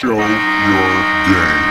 Show your game.